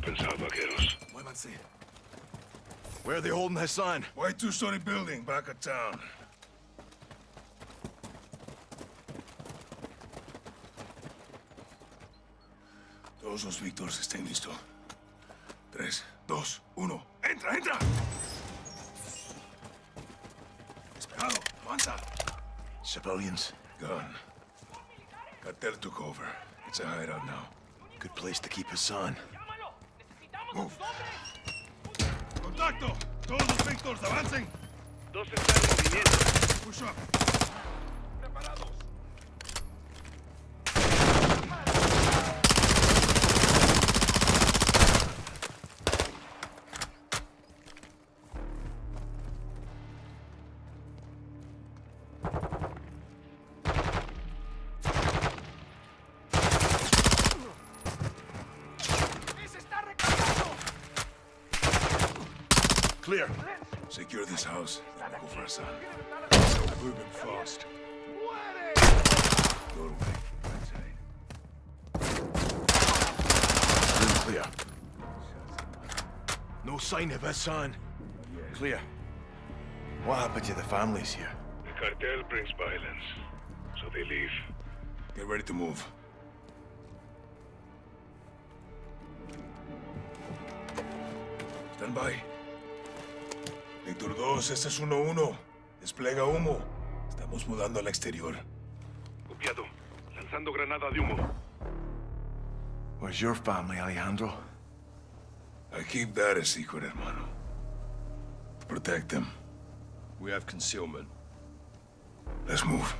pensado, vaqueros. Muévanse. Where are they holding Hassan? White two-story building back of town. Todos los Víctors estén listos. Tres, dos, uno. ¡Entra, entra! Despejado, avanza. Civilians. Gone. Cartel took over. It's a hideout now. Good place to keep Hassan. Move. ¡Contacto! ¡Todos los Víctors, avancen! Dos están en movimiento. Push up. Clear. Secure this house. Then go for Hassan. Moving fast. Right side. Room clear. No sign of Hassan. Clear. What happened to the families here? The cartel brings violence, so they leave. Get ready to move. Stand by. Víctor 2, este es 1-1. Desplega humo. Estamos mudando al exterior. Copiado. Lanzando granada de humo. Where's your family, Alejandro? I keep that a secret, hermano. Protect them. We have concealment. Let's move.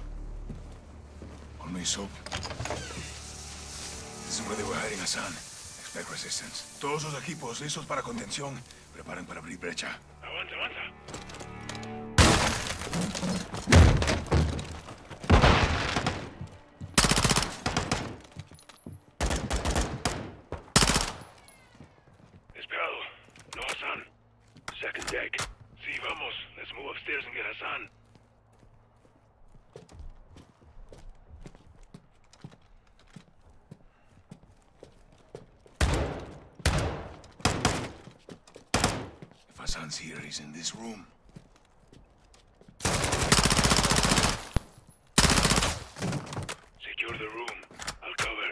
On me, Soap. This is where they were hiding Hassan. Expect resistance. Todos los equipos listos para contención. Preparen para abrir brecha. Avanza, avanza. If Hassan's here, he's in this room. Secure the room. I'll cover.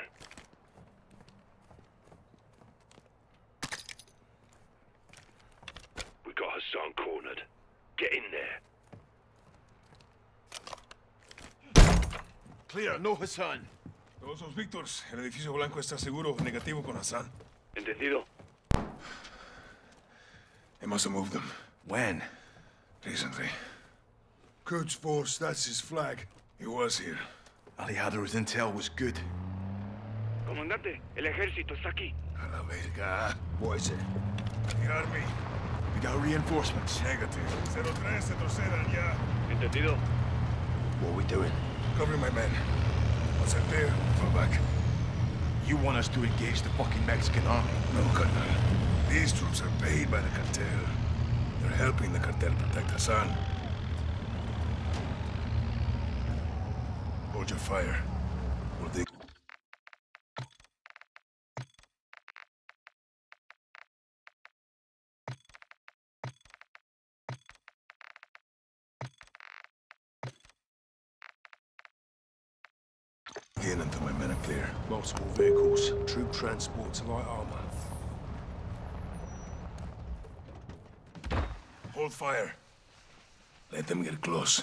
We got Hassan cornered. Get in there. Clear, no Hassan. Todos los Víctors. El edificio blanco está seguro negativo con Hassan. ¿Entendido? They must have moved them. When? Recently. Quds Force, that's his flag. He was here. Alejandro's intel was good. Comandante, el ejército está aquí. A la verga. What is it? The army. We got reinforcements. Negative. 03, retrocedan ya. ¿Entendido? What are we doing? Covering my men. Once I'm there, fall back. You want us to engage the fucking Mexican army? No, Colonel. These troops are paid by the cartel. They're helping the cartel protect Hassan. Hold your fire. We'll dig. In until my men are clear. Multiple vehicles, troop transport to light armor. Hold fire. Let them get close.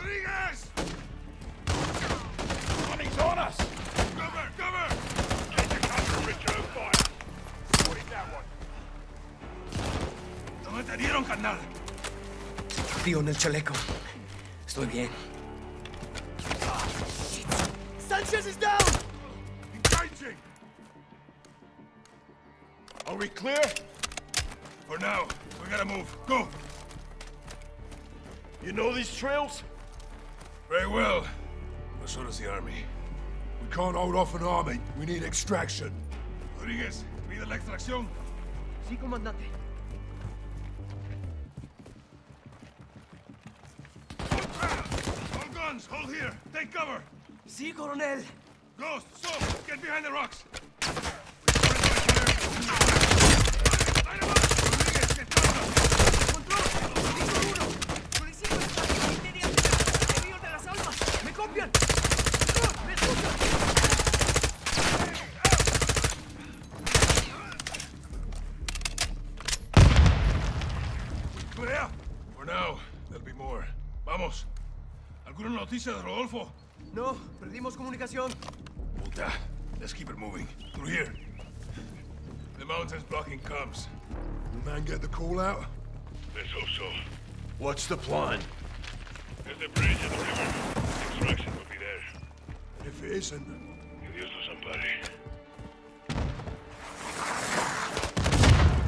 Rodriguez! Money's on us! Cover! Cover! Get the cover and return fire. What is that one? ¿Dónde te dieron, carnal? Tío en el chaleco. Estoy bien. Sanchez is down. Engaging! Are we clear? For now, we gotta move. Go! You know these trails? Very well. But Soap does the army. We can't hold off an army. We need extraction. Rodriguez, pide la extracción. Sí, comandante. All guns, hold here. Take cover. Sí, coronel. Ghost, so, get behind the rocks. Line 'em up. Rodriguez, get cover. Control. Víctor 1. Policía está aquí inmediatamente. Envío de las almas. ¿Me copian? Ah, ¿Me escuchan? Clear. For now, there'll be more. Vamos. ¿Alguna noticia de Rodolfo? No, perdimos comunicación. Puta. Let's keep it moving. Through here. The mountain's blocking comms. The man get the call out? Let's hope so. What's the plan? There's a bridge in the river. Extraction will be there. And if it isn't, Que Dios los ampare.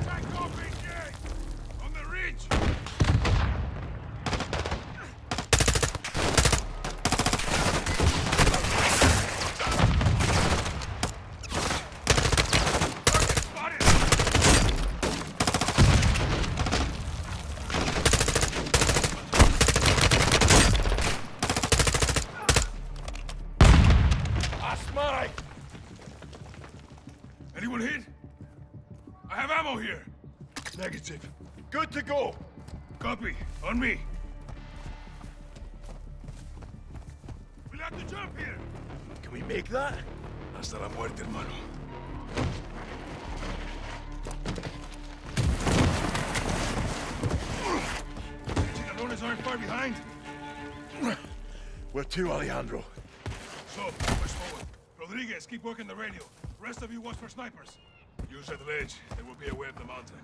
Back off, AJ! On the ridge! Target spotted! That's mine! Anyone hit? I have ammo here. negative. Good to go! On me. We'll have to jump here. Can we make that? Hasta la muerte, hermano. Chicalones aren't far behind. Where to, Alejandro? So, push forward. Rodriguez, keep working the radio. Rest of you watch for snipers. Use that ledge. There will be a way up the mountain.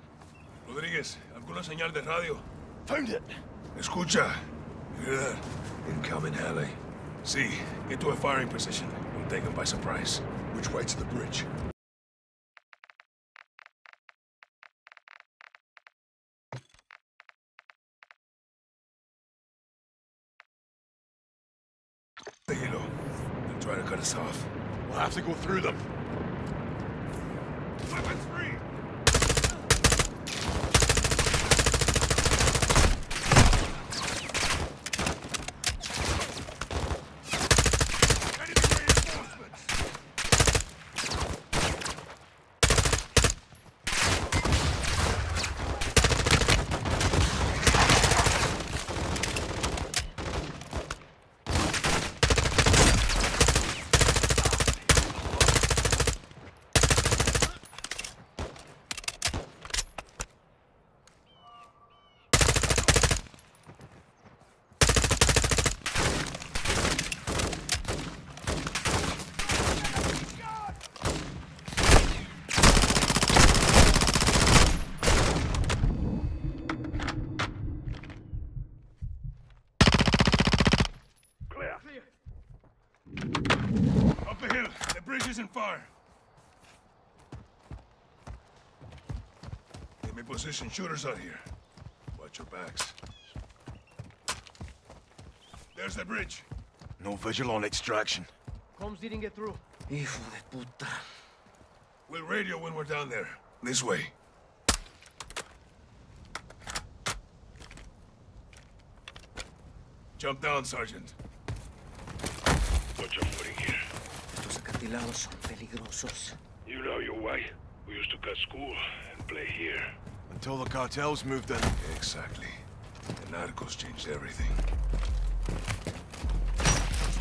Rodriguez, ¿alguna señal de radio? Found it! Escucha. You hear that? Incoming heli. See, get to a firing position. We'll take them by surprise. Which way to the bridge? The hilo. They'll try to cut us off. We'll have to go through them. Weapons free! Enemy reinforcements! Clear. Up the hill. The bridge is in fire. They me position shooters out here. Watch your backs. There's the bridge. No visual on extraction. Comms didn't get through. Hijo de puta. We'll radio when we're down there. This way. Jump down, Sergeant. Watch your footing here. Estos acantilados son peligrosos. You know your way. We used to cut school and play here. Until the cartels moved in. Exactly. The narcos changed everything.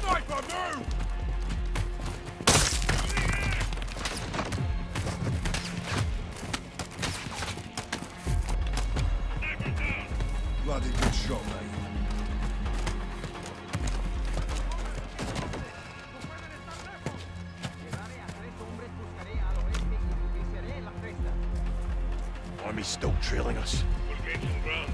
Sniper, move! Army's still trailing us. We'll gain some ground.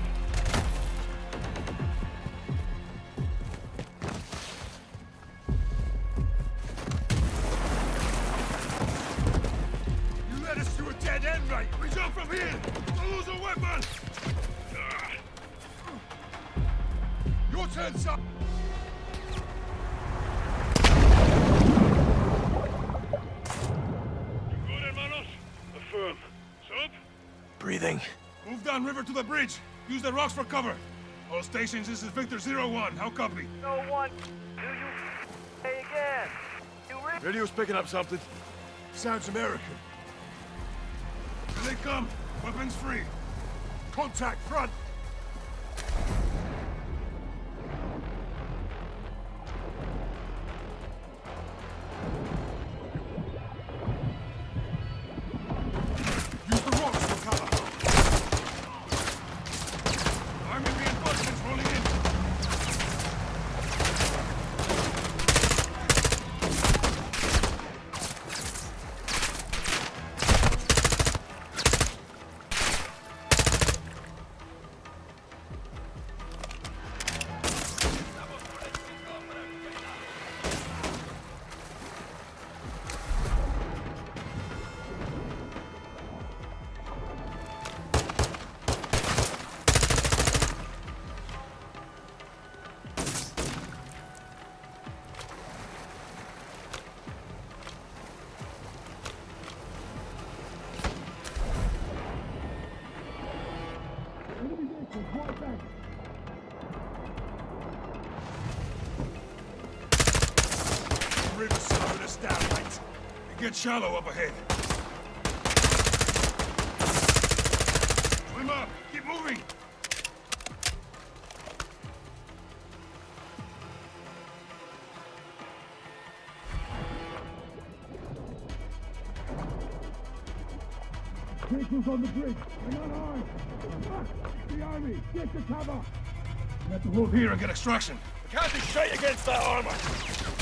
You led us to a dead end, mate. We jump from here. Don't lose a weapon. Ah, Your turn, son. Breathing. Move down river to the bridge. Use the rocks for cover. All stations, this is Victor Zero One. How copy? No one. Do you say again? You re- Radio's picking up something. Sounds American. Here they come. Weapons free. Contact front. It gets shallow up ahead. Swim up. Keep moving. Vehicles on the bridge. Hang on high. The army. Get to cover. We have to hold here and get extraction. We can't be straight against that armor.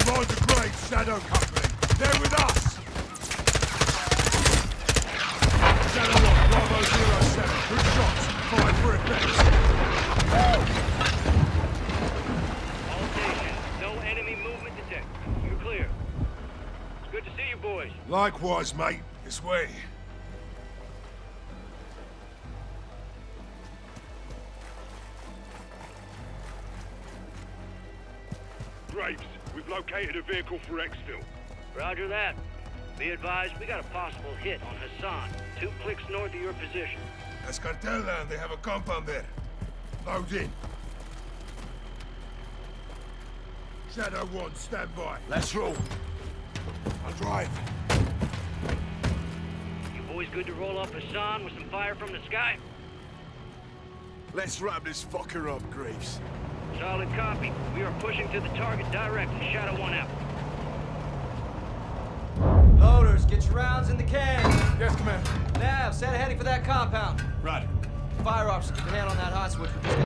Commander Graves, Shadow Company. They're with us. Shadow 1, Bravo 07. Good shots. Five for effect. All stations. No enemy movement detected. You're clear. It's good to see you boys. Likewise, mate. This way. Graves, we've located a vehicle for exfil. Roger that. Be advised, we got a possible hit on Hassan. Two clicks north of your position. That's cartel land. They have a compound there. Load in. Shadow 1, stand by. Let's roll. I'll drive. You boys good to roll off Hassan with some fire from the sky? Let's wrap this fucker up, Graves. Solid copy. We are pushing to the target directly. Shadow 1 out. Loaders, get your rounds in the can. Yes, Commander. Nav, set a heading for that compound. Right. Fire officer, keep an hand on that hot switch. We're just